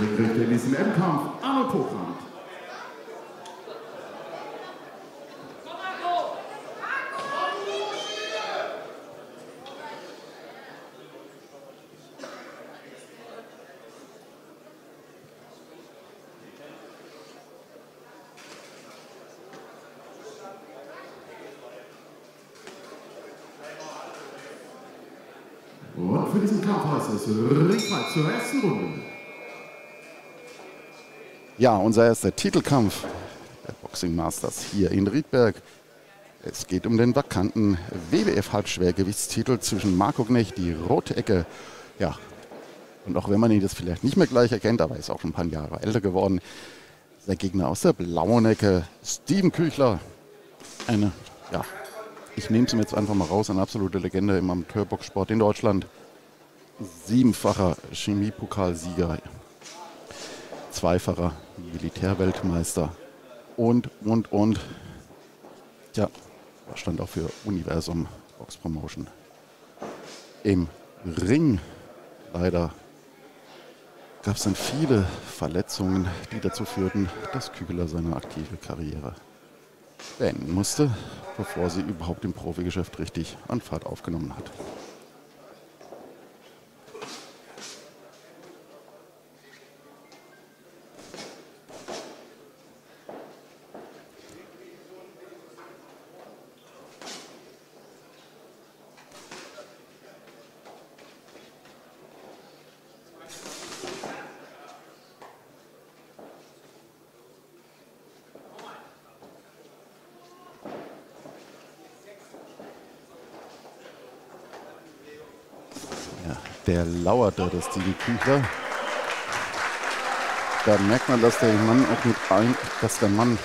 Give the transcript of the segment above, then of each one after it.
Ringrichter in diesem M-Kampf, Arno Pochrand. Und für diesen Kampf heißt es Ringfight zur ersten Runde. Ja, unser erster Titelkampf der Boxing Masters hier in Riedberg. Es geht um den vakanten WWF-Halbschwergewichtstitel zwischen Marco Knecht, die rote Ecke. Ja, und auch wenn man ihn jetzt vielleicht nicht mehr gleich erkennt, aber er ist auch schon ein paar Jahre älter geworden, der Gegner aus der blauen Ecke, Steven Küchler. Eine, ja, ich nehme es ihm jetzt einfach mal raus, eine absolute Legende im Amateurboxsport in Deutschland. Siebenfacher Chemiepokalsieger, zweifacher Militärweltmeister und, und, und. Ja, stand auch für Universum Box Promotion. Im Ring leider gab es dann viele Verletzungen, die dazu führten, dass Kügler seine aktive Karriere beenden musste, bevor sie überhaupt im Profigeschäft richtig an Fahrt aufgenommen hat. Der lauerte, der Steven Küchler. Da merkt man, dass der Mann auch mit ein, dass der Mann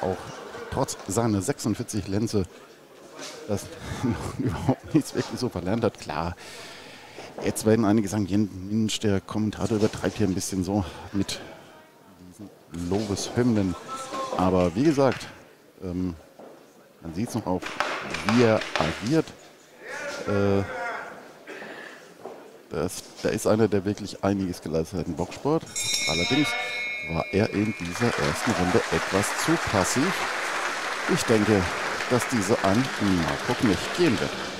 auch trotz seiner 46 Lenze das noch überhaupt nichts wirklich so verlernt hat. Klar, jetzt werden einige sagen, Mensch, der Kommentator übertreibt hier ein bisschen so mit diesen Lobeshymnen. Aber wie gesagt, ähm, man sieht es noch auch, wie er agiert. Äh, das, da ist einer, der wirklich einiges geleistet hat im Boxsport. Allerdings war er in dieser ersten Runde etwas zu passiv. Ich denke, dass diese an Marco nicht gehen wird.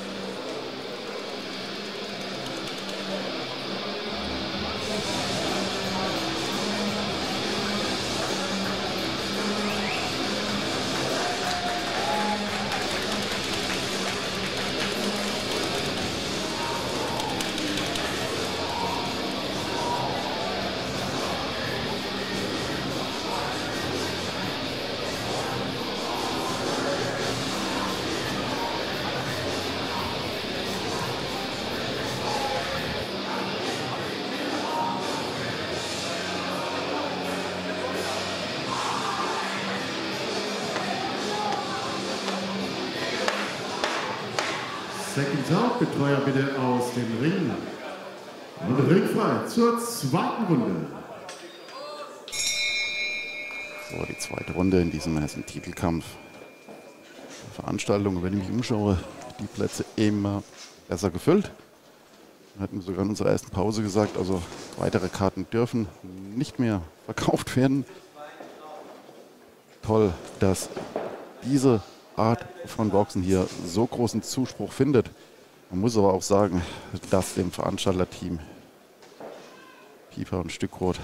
Second Out, Betreuer bitte aus dem Ring. Und ringfrei zur zweiten Runde. So, die zweite Runde in diesem ersten Titelkampf. Veranstaltung, wenn ich mich umschaue, die Plätze immer besser gefüllt. Wir hatten sogar in unserer ersten Pause gesagt, also weitere Karten dürfen nicht mehr verkauft werden. Toll, dass diese Art von Boxen hier so großen Zuspruch findet. Man muss aber auch sagen, dass dem Veranstalterteam Pieper und Stückrot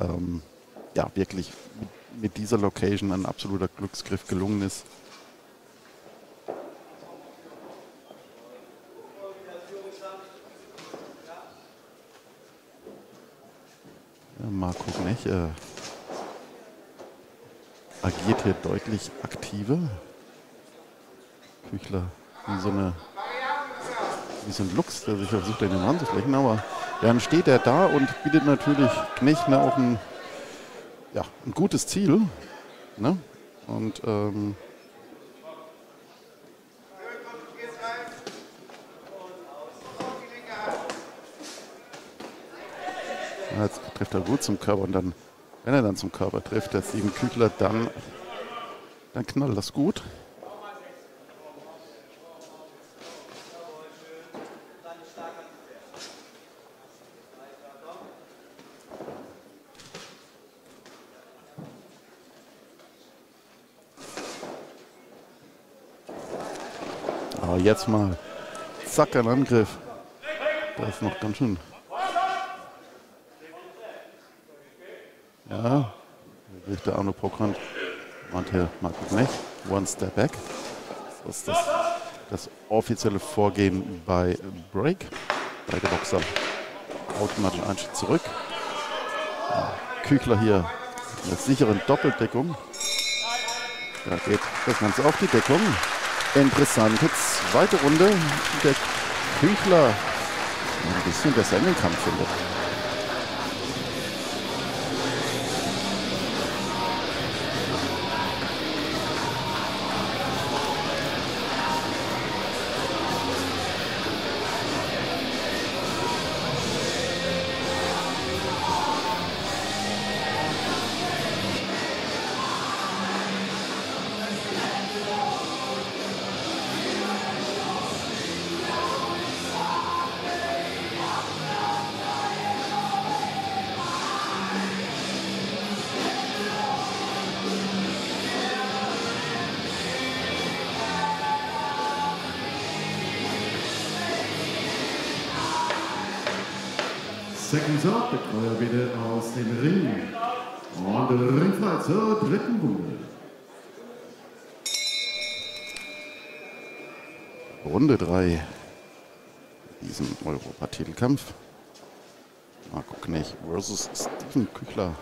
ähm, ja wirklich mit, dieser Location ein absoluter Glücksgriff gelungen ist. Nicht? Äh, agiert hier deutlich aktiver. Küchler wie so eine wie so ein Luchs, der sich versucht, in den Rand zu flächen. Aber dann steht er da und bietet natürlich Knecht ne, auch ein, ja, ein gutes Ziel. Ne? Und ähm, jetzt trifft er gut zum Körper und dann, wenn er dann zum Körper trifft, der Siebenküchler, dann, dann knallt das gut. Aber jetzt mal, zack, ein Angriff. Da ist noch ganz schön Richter Arno Prokant meint hier Marco Knecht. One step back. Das ist das, das offizielle Vorgehen bei Break. Beide Boxer automatisch einen Schritt zurück. Küchler hier mit sicheren Doppeldeckung. Da geht das Ganze auf die Deckung. Interessante zweite Runde. Der Küchler ein bisschen besser in den Kampf findet. Seconds up, Betreuer bitte aus dem Ring. Und ringfrei zur dritten Runde. Runde 3 diesen Europatitelkampf. Marco Knech versus Steven Küchler.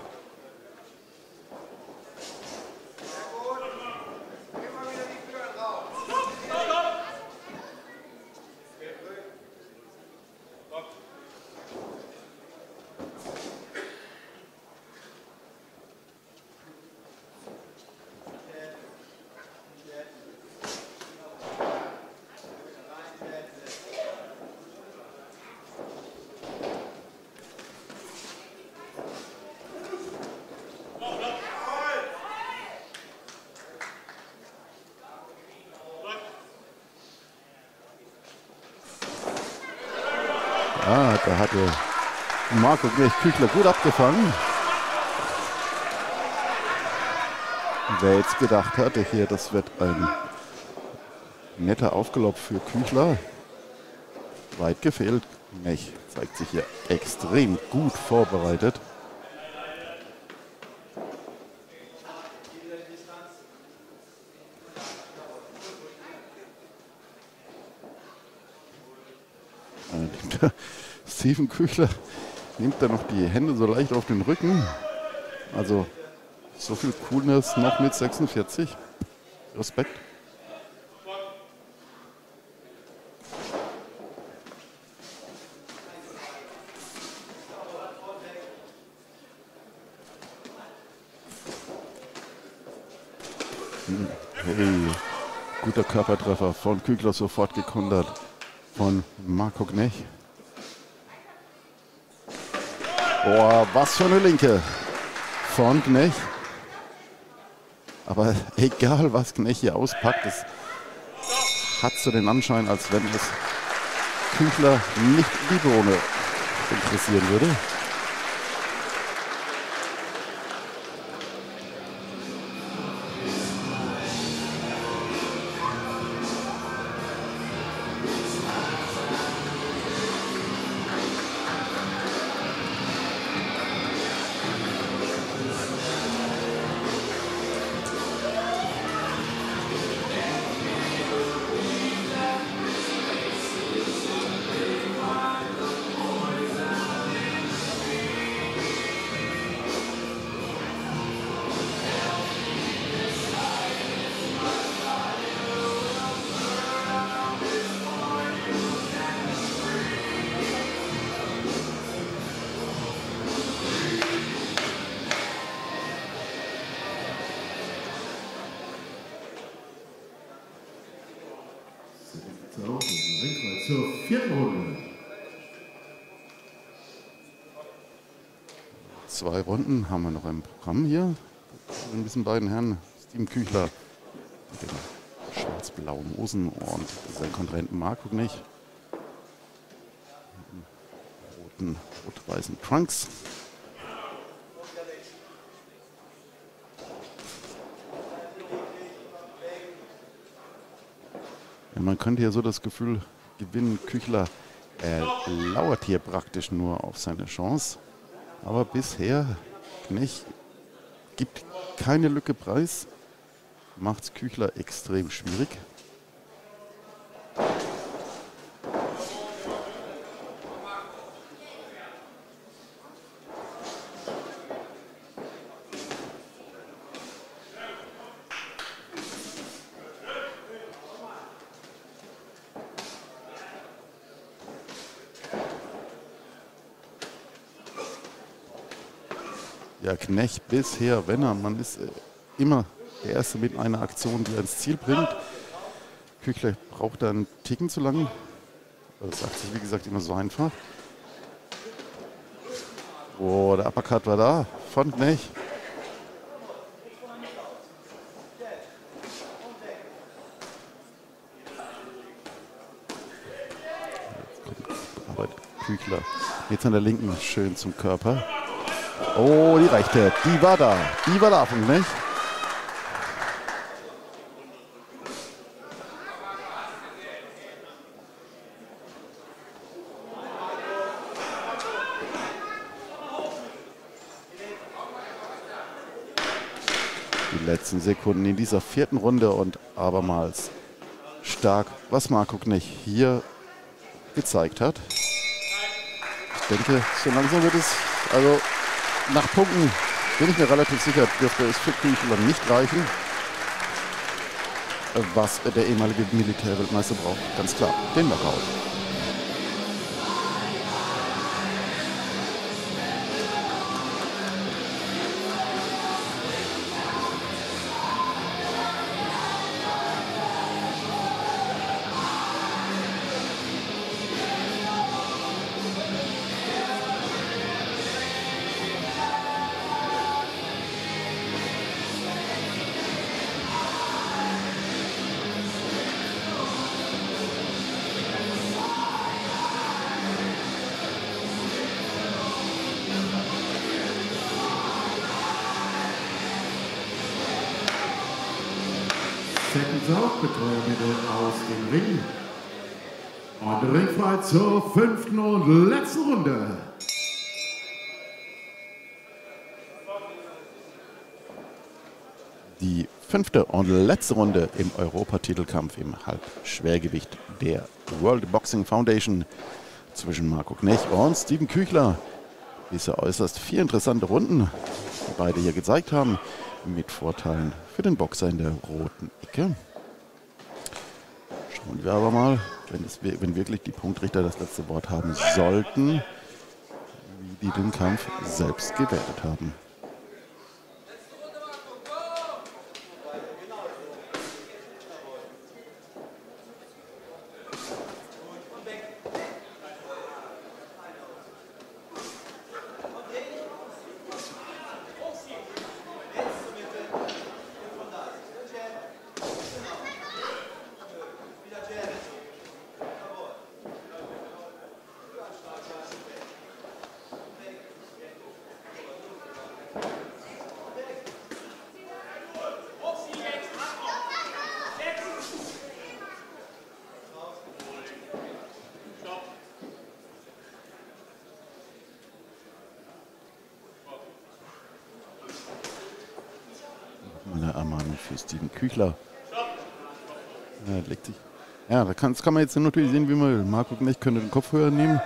Da hatte Marco gleich Küchler gut abgefangen. Wer jetzt gedacht hatte, hier, das wird ein netter Aufgelob für Küchler. Weit gefehlt. Mech zeigt sich hier extrem gut vorbereitet. Steven Küchler nimmt da noch die Hände so leicht auf den Rücken. Also so viel Coolness noch mit 46. Respekt. Hey, guter Körpertreffer von Kügler sofort gekontert von Marco Gnech. Boah, was für eine Linke von Gnech. Aber egal, was Gnech hier auspackt, es hat so den Anschein, als wenn es Küchler nicht die Bohne interessieren würde. Zwei Runden haben wir noch im Programm hier. Mit diesen beiden Herren, Steven Küchler mit den schwarz-blauen Hosen und sein Kontrahenten Marco nicht. Roten, rot-weißen Trunks. Ja, man könnte hier so das Gefühl gewinnen, Küchler er lauert hier praktisch nur auf seine Chance. Aber bisher Knecht gibt keine Lücke preis, macht es Küchler extrem schwierig. Ja, Knecht bisher, wenn er, man ist äh, immer der Erste mit einer Aktion, die er ins Ziel bringt. Küchler braucht da einen Ticken zu lang. Das sagt sich, wie gesagt, immer so einfach. Oh, der Uppercut war da von Knecht. Küchler jetzt an der linken schön zum Körper. Oh, die rechte, die war da. Die war da von nicht? Die letzten Sekunden in dieser vierten Runde und abermals stark, was Marco Knecht hier gezeigt hat. Ich denke, so langsam wird es also nach Punkten bin ich mir relativ sicher, dürfte es für Küchler nicht reichen, was der ehemalige Militärweltmeister braucht. Ganz klar, den Knockout. Bitte aus dem Ring. Und Ringfrei zur fünften und letzten Runde. Die fünfte und letzte Runde im Europatitelkampf im Halbschwergewicht der World Boxing Foundation zwischen Marco Knech und Steven Küchler. Diese äußerst vier interessante Runden, die beide hier gezeigt haben, mit Vorteilen für den Boxer in der roten Ecke. Schauen wir aber mal, wenn, es, wenn wirklich die Punktrichter das letzte Wort haben sollten, wie die den Kampf selbst gewertet haben. Küchler. Ja, legt sich. Ja, da kann, das kann man jetzt natürlich sehen, wie man will. Marco Knecht könnte den Kopf höher nehmen.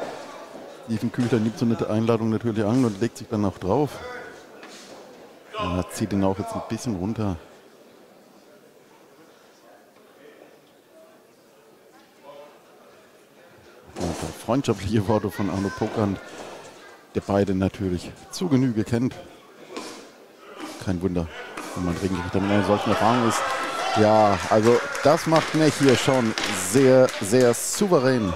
Steven Küchler nimmt so eine Einladung natürlich an und legt sich dann auch drauf. Ja, zieht ihn auch jetzt ein bisschen runter. freundschaftliche Worte von Arno Pokant, der beide natürlich zu Genüge kennt. Kein Wunder, wenn man Ringrichter mit einer solchen Erfahrung ist. Ja, also das macht Nech hier schon sehr, sehr souverän.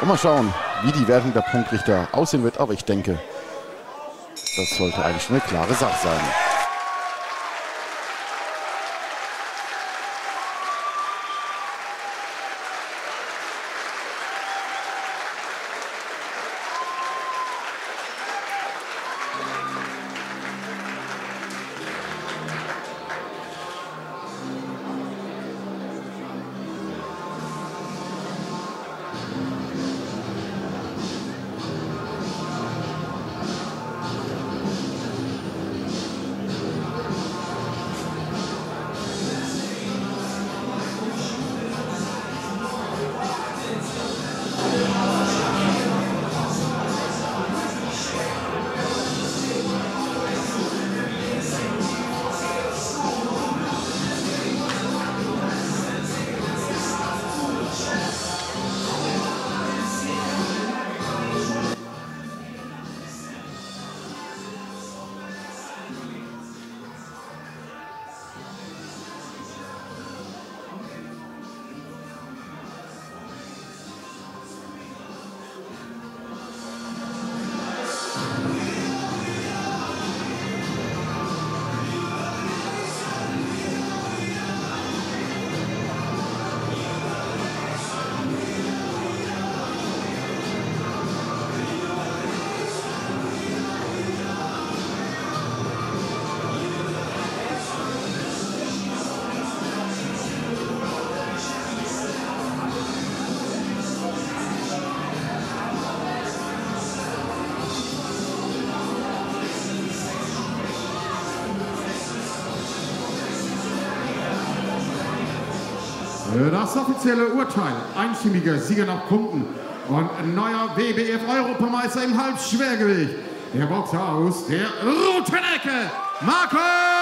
Und mal schauen, wie die Wertung der Punktrichter aussehen wird. Aber ich denke, das sollte eigentlich eine klare Sache sein. Das offizielle Urteil, einstimmiger Sieger nach Punkten und neuer WBF-Europameister im Halbschwergewicht. Der Boxer aus der roten Ecke, Knecht.